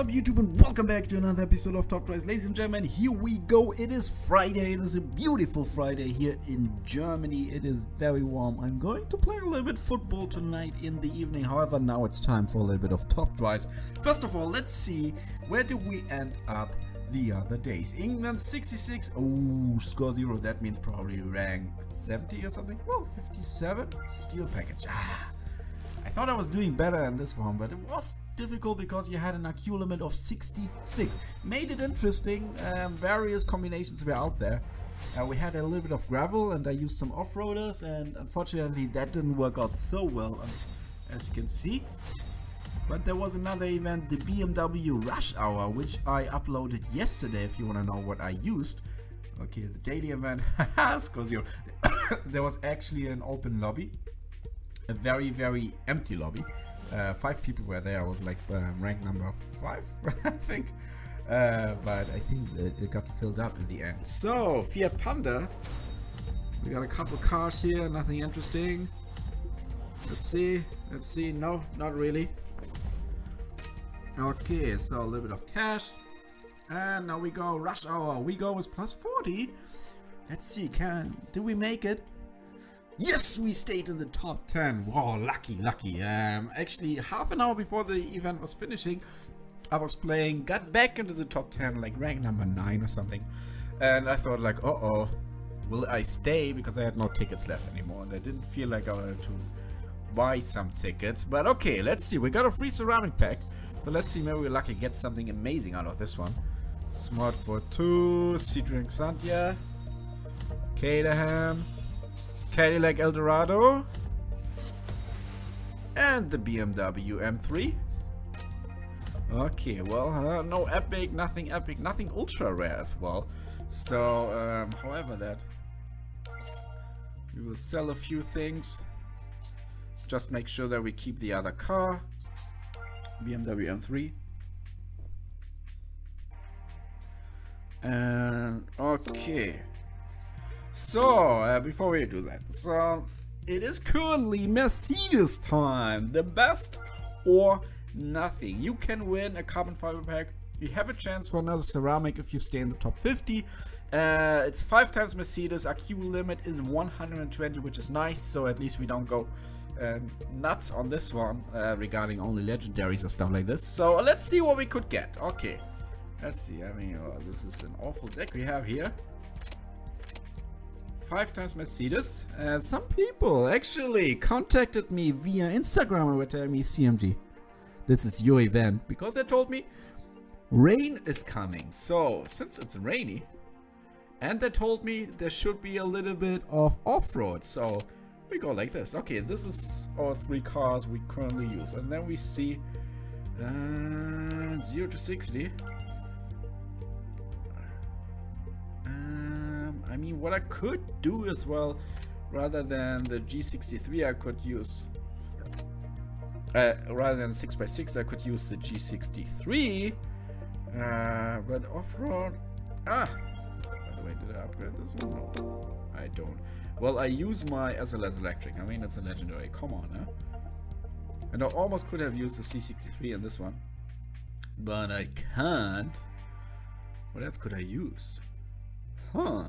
up YouTube and welcome back to another episode of Top Drives. Ladies and gentlemen, here we go. It is Friday. It is a beautiful Friday here in Germany. It is very warm. I'm going to play a little bit football tonight in the evening. However, now it's time for a little bit of top drives. First of all, let's see where do we end up the other days. England 66. Oh, score zero. That means probably rank 70 or something. Well, 57. Steel package. Ah. I thought I was doing better in this one, but it was difficult because you had an IQ limit of 66. Made it interesting, um, various combinations were out there. Uh, we had a little bit of gravel and I used some off-roaders and unfortunately that didn't work out so well, um, as you can see. But there was another event, the BMW Rush Hour, which I uploaded yesterday if you want to know what I used. Okay, the daily event, zero. there was actually an open lobby a very very empty lobby. Uh, five people were there. I was like um, rank number five, I think. Uh, but I think it got filled up in the end. So Fiat Panda. We got a couple cars here. Nothing interesting. Let's see. Let's see. No, not really. Okay, so a little bit of cash. And now we go rush hour. We go with plus 40. Let's see, can do we make it? Yes, we stayed in the top 10. Wow, lucky, lucky. Um, actually, half an hour before the event was finishing, I was playing, got back into the top 10, like rank number 9 or something. And I thought like, uh-oh, will I stay? Because I had no tickets left anymore. And I didn't feel like I wanted to buy some tickets. But okay, let's see. We got a free ceramic pack. So let's see, maybe we're lucky get something amazing out of this one. Smart for 2, Citroen Xantia, Caterham, Cadillac Eldorado. And the BMW M3 okay well uh, no epic nothing epic nothing ultra rare as well. So um, however that we will sell a few things. Just make sure that we keep the other car. BMW M3 and okay so, uh, before we do that, so it is currently Mercedes time. The best or nothing. You can win a carbon fiber pack. You have a chance for another ceramic if you stay in the top 50. Uh, it's 5 times Mercedes. IQ limit is 120, which is nice. So at least we don't go uh, nuts on this one uh, regarding only legendaries and stuff like this. So let's see what we could get. Okay. Let's see. I mean, oh, this is an awful deck we have here five times Mercedes. Uh, some people actually contacted me via Instagram and were telling me, CMG, this is your event. Because they told me rain is coming. So, since it's rainy, and they told me there should be a little bit of off-road. So, we go like this. Okay, this is our three cars we currently use. And then we see uh, 0 to 60. Mean, what I could do as well, rather than the G63, I could use... Uh, rather than 6x6, I could use the G63. Uh, but off-road... Ah! By the way, did I upgrade this one? No, I don't. Well, I use my SLS Electric. I mean, it's a legendary. Come on, huh? And I almost could have used the C63 in this one. But I can't. What else could I use? Huh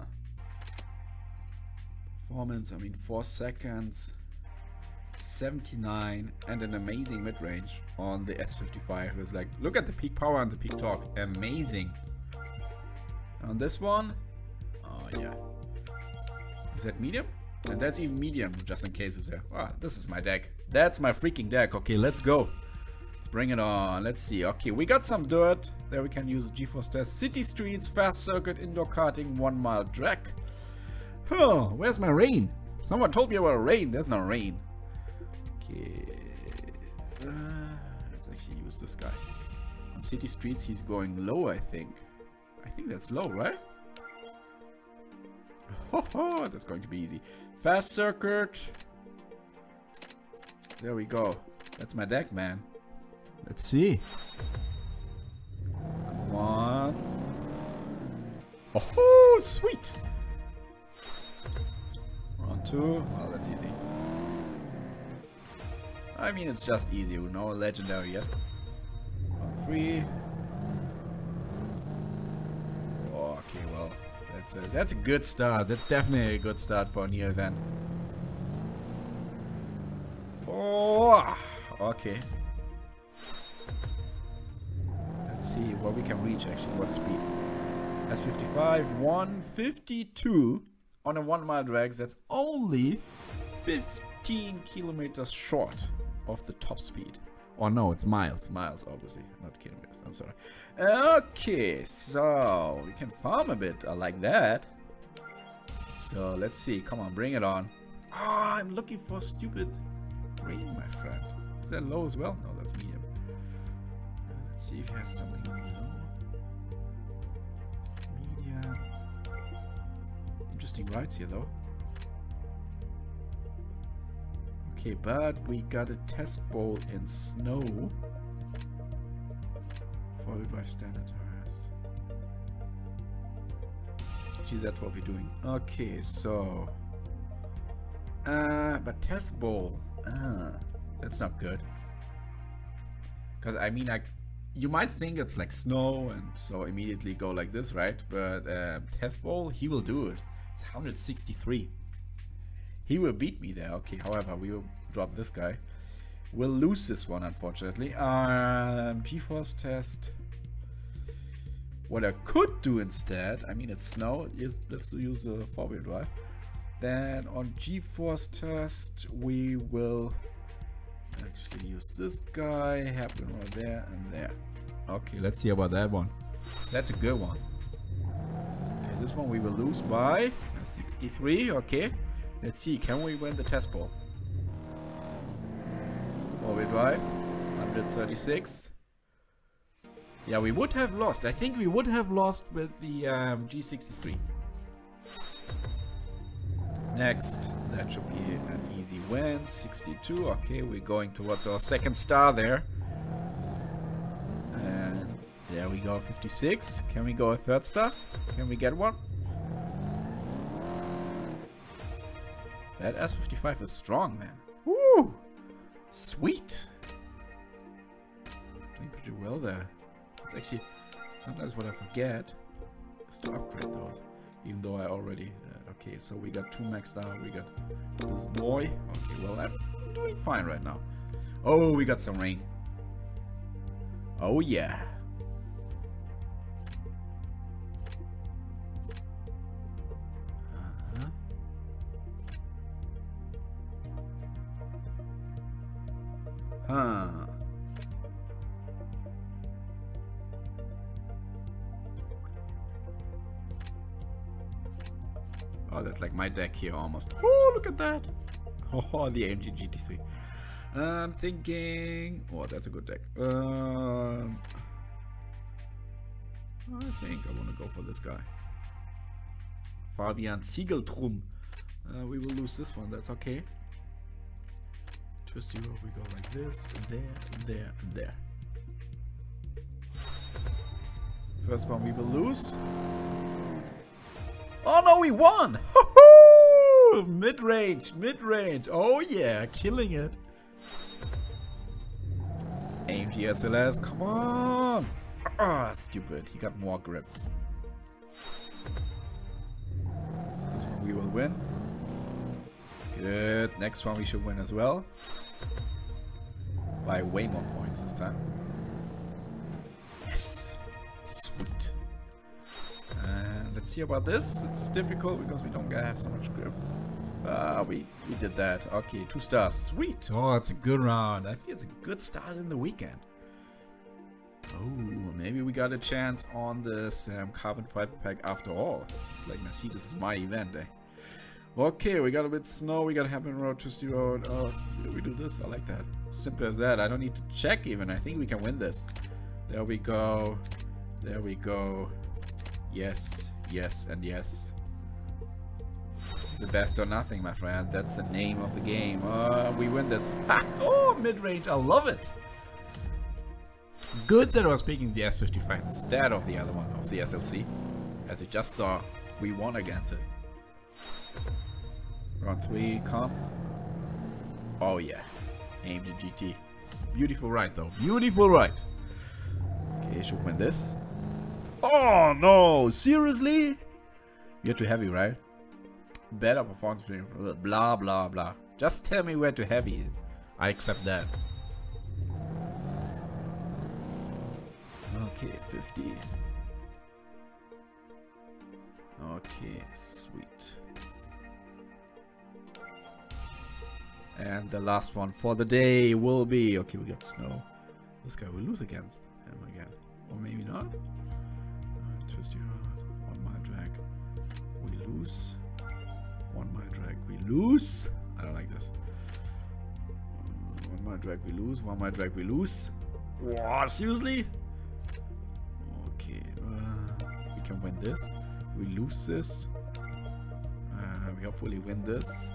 performance, I mean 4 seconds, 79 and an amazing mid-range on the S55. It's like, look at the peak power and the peak torque, amazing. On this one, oh yeah. Is that medium? And that's even medium, just in case it's there. Ah, this is my deck. That's my freaking deck. Okay, let's go. Let's bring it on. Let's see. Okay, we got some dirt. There we can use G-force test. City streets, fast circuit, indoor karting, one mile track. Huh, where's my rain? Someone told me about rain. There's no rain. Okay. Uh, let's actually use this guy. On city streets, he's going low, I think. I think that's low, right? Ho ho, that's going to be easy. Fast circuit. There we go. That's my deck, man. Let's see. One. Oh, sweet two. Oh, that's easy. I mean, it's just easy, you know, legendary yeah? One, three. Oh, okay, well, that's a, that's a good start. That's definitely a good start for an event. Oh, okay. Let's see what we can reach actually, what speed. S55, 152 on a one mile drag That's only 15 kilometers short of the top speed. Or no, it's miles. Miles, obviously. Not kilometers. I'm sorry. Okay, so we can farm a bit. I like that. So let's see. Come on, bring it on. Oh, I'm looking for stupid green, my friend. Is that low as well? No, that's medium. Uh, let's see if he has something low. Rides here, though. Okay, but we got a test bowl in snow. Four-wheel drive standard tires. Gee, that's what we're doing. Okay, so... Uh, but test bowl. Uh, that's not good. Because, I mean, I, you might think it's like snow and so immediately go like this, right? But uh, test bowl, he will do it. It's 163. He will beat me there. Okay, however, we will drop this guy. We'll lose this one, unfortunately. Um, G-force test. What I could do instead, I mean, it's snow. Let's use a four-wheel drive. Then on G-force test, we will actually use this guy. Happen right there and there. Okay, let's see about that one. That's a good one. This one we will lose by 63. Okay. Let's see, can we win the test ball? Four-wheel drive, 136. Yeah, we would have lost. I think we would have lost with the um, G63. Next, that should be an easy win. 62. Okay, we're going towards our second star there. There we go, 56. Can we go a third star? Can we get one? That S55 is strong, man. Woo! Sweet! Doing pretty well there. It's actually sometimes what I forget is to upgrade those. Even though I already... Uh, okay, so we got two maxed out. We got this boy. Okay, well, I'm doing fine right now. Oh, we got some rain. Oh, yeah. Huh. Oh, that's like my deck here almost. Oh, look at that. Oh, the AMG GT3. I'm thinking... Oh, that's a good deck. Um, I think I want to go for this guy. Fabian Siegeltrum. Uh, we will lose this one, that's okay twist you we go like this, there, there, there. First one we will lose. Oh no, we won! Mid-range, mid-range. Oh yeah, killing it. AMG SLS, come on! Ah, stupid, he got more grip. This one we will win. Good. Next one we should win as well. By way more points this time. Yes! Sweet. And let's see about this. It's difficult because we don't have so much grip. Ah, we, we did that. Okay, two stars. Sweet. Oh, it's a good round. I think it's a good start in the weekend. Oh, maybe we got a chance on this um, carbon fiber pack after all. It's like Mercedes is my event, eh? Okay, we got a bit snow, we got Hampton Road, Twisty Road. Oh, we do this? I like that. Simple as that. I don't need to check even. I think we can win this. There we go. There we go. Yes, yes, and yes. The best or nothing, my friend. That's the name of the game. Uh, we win this. Ha! Oh, mid-range. I love it. Good that I was picking the S55 instead of the other one, of the SLC. As you just saw, we won against it. Round 3, come. Oh yeah, AMG GT. Beautiful ride though, beautiful ride. Okay, should win this. Oh no, seriously? You're too heavy, right? Better performance, blah blah blah. Just tell me where to heavy. I accept that. Okay, 50. Okay, sweet. And the last one for the day will be... Okay, we got snow. This guy will lose against him again. Or maybe not. Uh, twist your heart. One mile drag. We lose. One mile drag. We lose. I don't like this. One mile drag. We lose. One mile drag. We lose. Wow, seriously? Okay. Uh, we can win this. We lose this. Uh, we hopefully win this.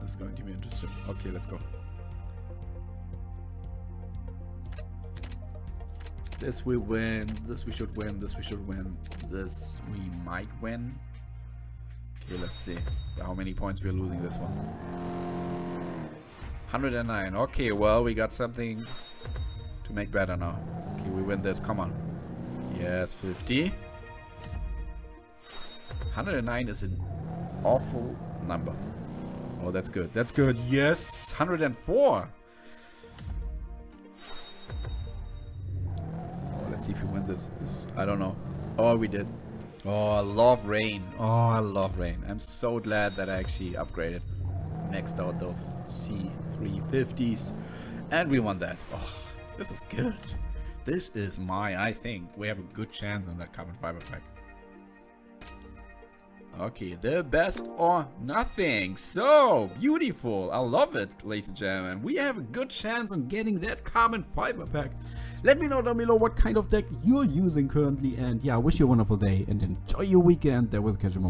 This is going to be interesting. Okay, let's go. This we win. This we should win. This we should win. This we might win. Okay, let's see how many points we're losing this one. 109. Okay, well, we got something to make better now. Okay, we win this. Come on. Yes, 50. 109 is an awful number. Oh, that's good. That's good. Yes, 104. Oh, let's see if we win this. this. I don't know. Oh, we did. Oh, I love rain. Oh, I love rain. I'm so glad that I actually upgraded. Next out those C350s. And we won that. Oh, this is good. This is my, I think, we have a good chance on that carbon fiber pack. Okay, the best or nothing. So beautiful. I love it, ladies and gentlemen. We have a good chance on getting that carbon fiber pack. Let me know down below what kind of deck you're using currently. And yeah, I wish you a wonderful day and enjoy your weekend. There was Casual